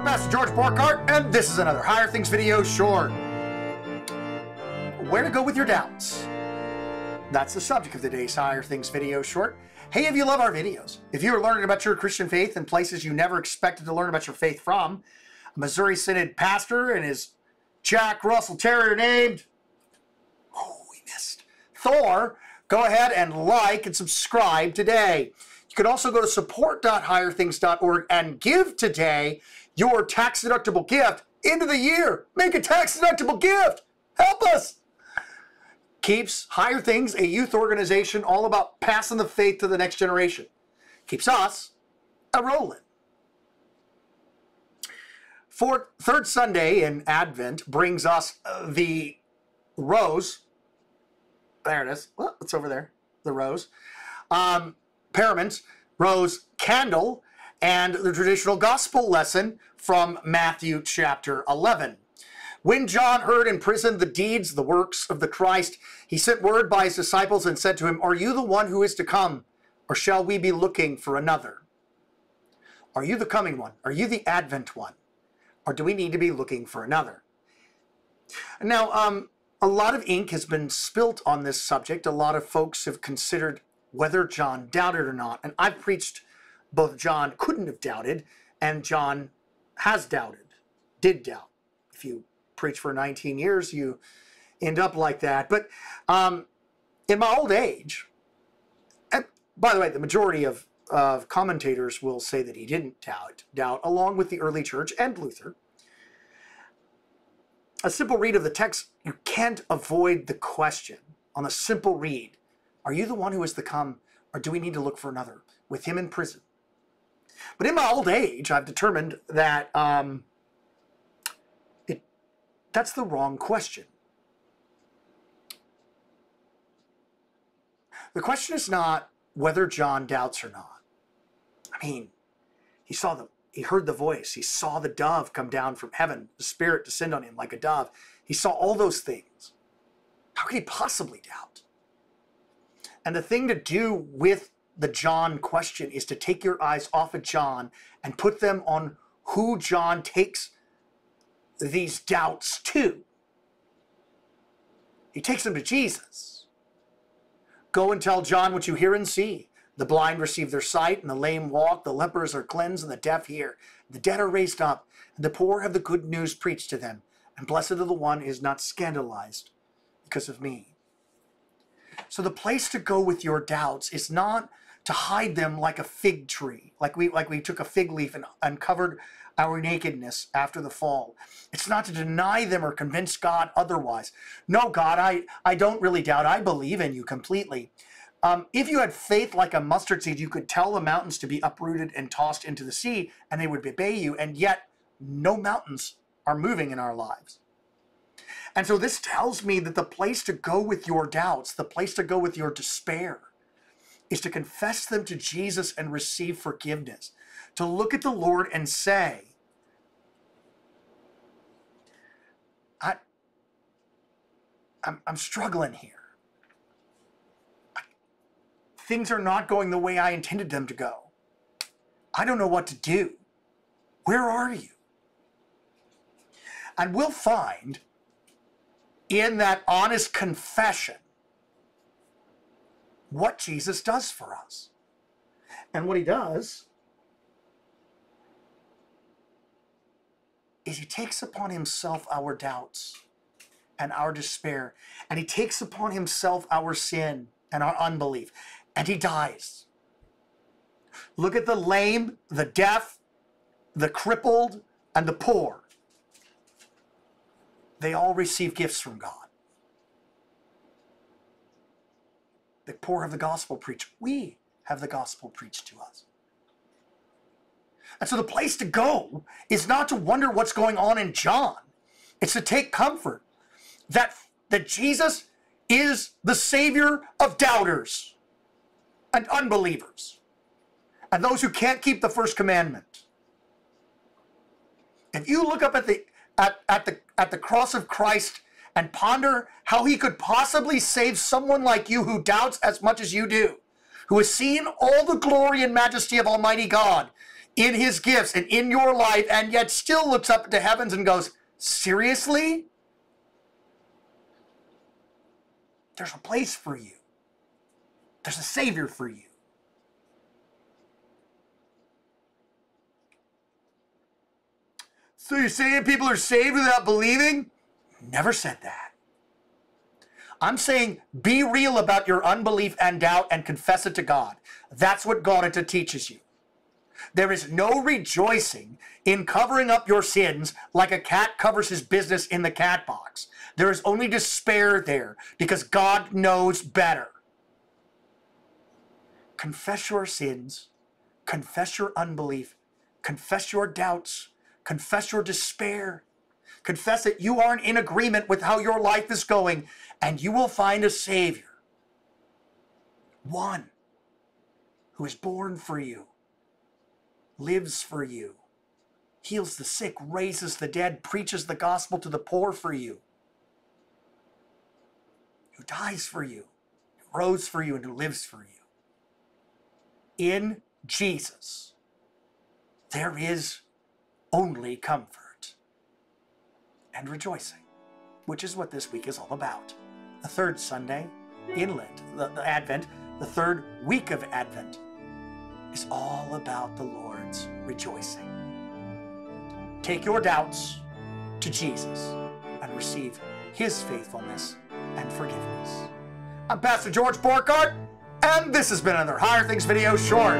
I'm Pastor George Borghardt, and this is another Higher Things video short. Where to go with your doubts? That's the subject of today's Higher Things video short. Hey, if you love our videos, if you are learning about your Christian faith in places you never expected to learn about your faith from, a Missouri Synod pastor and his Jack Russell Terrier named, oh, we missed, Thor, go ahead and like and subscribe today. You can also go to support.higherthings.org and give today your tax deductible gift into the year. Make a tax deductible gift. Help us. Keeps Higher Things, a youth organization all about passing the faith to the next generation. Keeps us a rolling. For third Sunday in Advent brings us the rose. There it is. Well, it's over there. The rose. Um, Paramount's rose candle and the traditional gospel lesson from Matthew chapter 11. When John heard in prison the deeds, the works of the Christ, he sent word by his disciples and said to him, Are you the one who is to come, or shall we be looking for another? Are you the coming one? Are you the Advent one? Or do we need to be looking for another? Now, um, a lot of ink has been spilt on this subject. A lot of folks have considered whether John doubted or not. And I've preached both John couldn't have doubted and John has doubted, did doubt. If you preach for 19 years, you end up like that. But um, in my old age, and by the way, the majority of, of commentators will say that he didn't doubt, doubt, along with the early church and Luther. A simple read of the text, you can't avoid the question on a simple read are you the one who is to come, or do we need to look for another with him in prison? But in my old age, I've determined that um, it, that's the wrong question. The question is not whether John doubts or not. I mean, he saw the he heard the voice. He saw the dove come down from heaven, the Spirit descend on him like a dove. He saw all those things. How could he possibly doubt? And the thing to do with the John question is to take your eyes off of John and put them on who John takes these doubts to. He takes them to Jesus. Go and tell John what you hear and see. The blind receive their sight, and the lame walk, the lepers are cleansed, and the deaf hear. The dead are raised up, and the poor have the good news preached to them. And blessed are the one is not scandalized because of me. So the place to go with your doubts is not to hide them like a fig tree, like we like we took a fig leaf and uncovered our nakedness after the fall. It's not to deny them or convince God otherwise. No, God, I, I don't really doubt. I believe in you completely. Um, if you had faith like a mustard seed, you could tell the mountains to be uprooted and tossed into the sea, and they would obey you. And yet, no mountains are moving in our lives. And so this tells me that the place to go with your doubts, the place to go with your despair, is to confess them to Jesus and receive forgiveness. To look at the Lord and say, I, I'm, I'm struggling here. Things are not going the way I intended them to go. I don't know what to do. Where are you? And we'll find in that honest confession what Jesus does for us. And what he does is he takes upon himself our doubts and our despair, and he takes upon himself our sin and our unbelief, and he dies. Look at the lame, the deaf, the crippled, and the poor they all receive gifts from God. The poor have the gospel preached. We have the gospel preached to us. And so the place to go is not to wonder what's going on in John. It's to take comfort that, that Jesus is the Savior of doubters and unbelievers and those who can't keep the first commandment. If you look up at the at, at, the, at the cross of Christ and ponder how he could possibly save someone like you who doubts as much as you do, who has seen all the glory and majesty of Almighty God in his gifts and in your life, and yet still looks up to heavens and goes, Seriously? There's a place for you, there's a Savior for you. So you're saying people are saved without believing? Never said that. I'm saying be real about your unbelief and doubt and confess it to God. That's what Gaudete teaches you. There is no rejoicing in covering up your sins like a cat covers his business in the cat box. There is only despair there because God knows better. Confess your sins, confess your unbelief, confess your doubts, Confess your despair. Confess that you aren't in agreement with how your life is going, and you will find a Savior. One who is born for you, lives for you, heals the sick, raises the dead, preaches the gospel to the poor for you, who dies for you, who rose for you, and who lives for you. In Jesus, there is only comfort and rejoicing, which is what this week is all about. The third Sunday in Lent, the, the Advent, the third week of Advent, is all about the Lord's rejoicing. Take your doubts to Jesus and receive his faithfulness and forgiveness. I'm Pastor George Borghardt, and this has been another Higher Things video short.